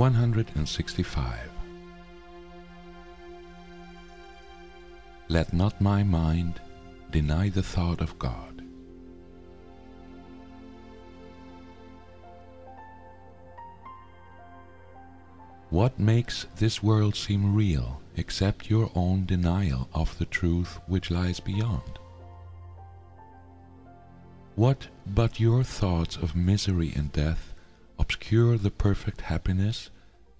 165. Let not my mind deny the thought of God. What makes this world seem real except your own denial of the truth which lies beyond? What but your thoughts of misery and death obscure the perfect happiness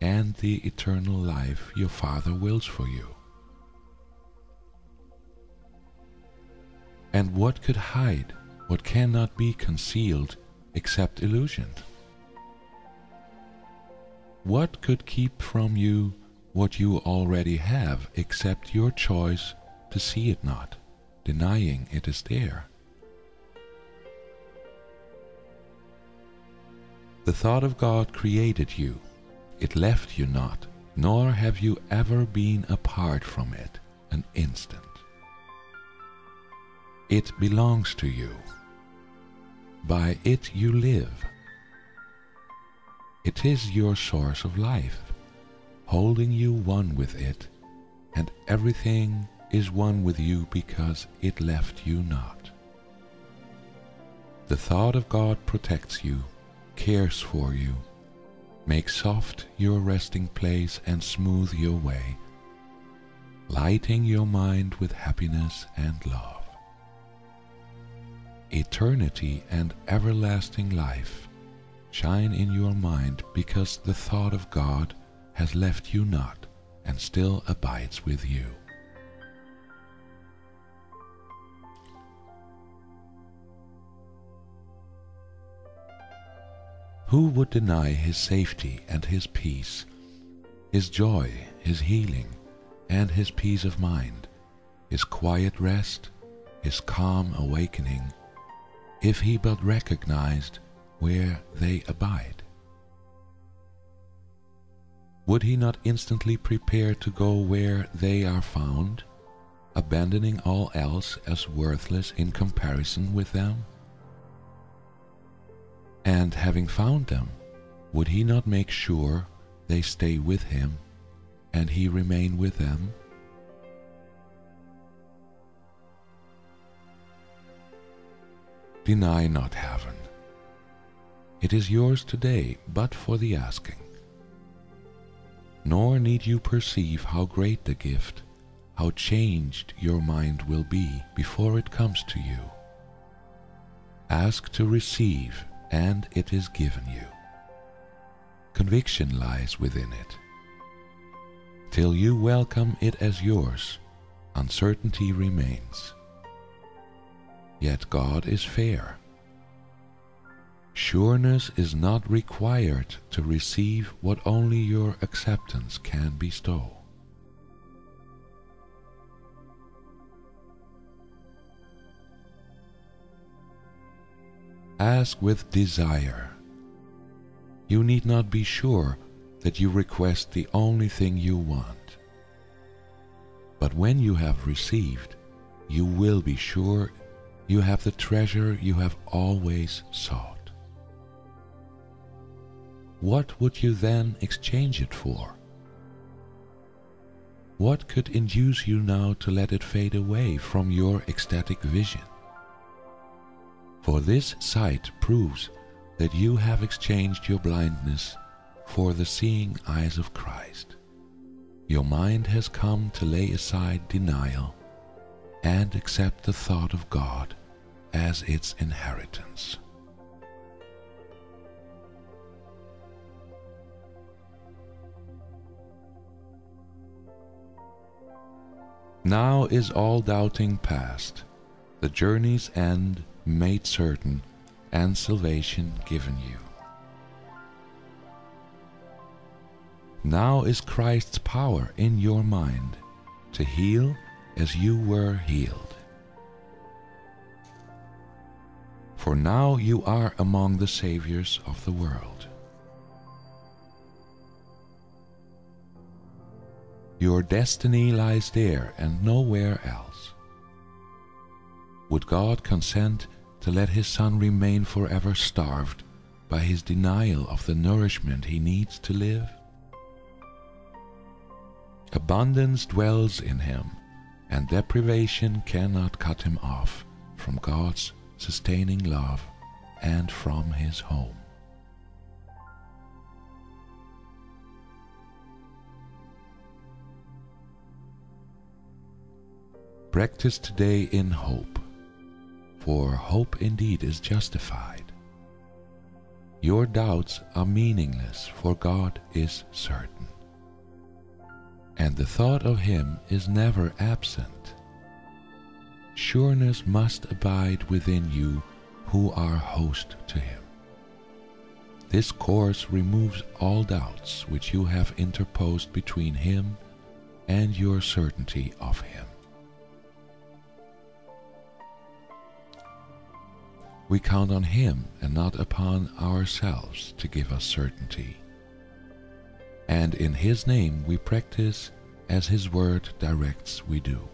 and the eternal life your Father wills for you? And what could hide what cannot be concealed except illusion? What could keep from you what you already have except your choice to see it not, denying it is there? The thought of God created you, it left you not, nor have you ever been apart from it an instant. It belongs to you. By it you live. It is your source of life, holding you one with it, and everything is one with you because it left you not. The thought of God protects you cares for you. Make soft your resting place and smooth your way, lighting your mind with happiness and love. Eternity and everlasting life shine in your mind because the thought of God has left you not and still abides with you. Who would deny his safety and his peace, his joy, his healing, and his peace of mind, his quiet rest, his calm awakening, if he but recognized where they abide? Would he not instantly prepare to go where they are found, abandoning all else as worthless in comparison with them? And having found them, would he not make sure they stay with him and he remain with them? Deny not heaven. It is yours today, but for the asking. Nor need you perceive how great the gift, how changed your mind will be before it comes to you. Ask to receive and it is given you. Conviction lies within it. Till you welcome it as yours, uncertainty remains. Yet God is fair. Sureness is not required to receive what only your acceptance can bestow. Ask with desire. You need not be sure that you request the only thing you want. But when you have received, you will be sure you have the treasure you have always sought. What would you then exchange it for? What could induce you now to let it fade away from your ecstatic vision? For this sight proves that you have exchanged your blindness for the seeing eyes of Christ. Your mind has come to lay aside denial and accept the thought of God as its inheritance. Now is all doubting past, the journey's end made certain, and salvation given you. Now is Christ's power in your mind to heal as you were healed. For now you are among the Saviors of the world. Your destiny lies there and nowhere else. Would God consent to let his son remain forever starved by his denial of the nourishment he needs to live? Abundance dwells in him, and deprivation cannot cut him off from God's sustaining love and from his home. Practice today in hope, for hope indeed is justified. Your doubts are meaningless, for God is certain. And the thought of Him is never absent. Sureness must abide within you who are host to Him. This course removes all doubts which you have interposed between Him and your certainty of Him. We count on Him and not upon ourselves to give us certainty. And in His name we practice as His word directs we do.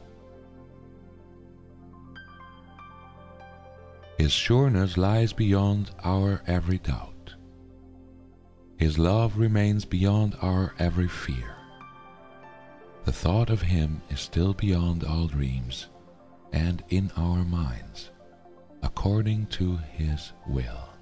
His sureness lies beyond our every doubt. His love remains beyond our every fear. The thought of Him is still beyond all dreams and in our minds according to his will.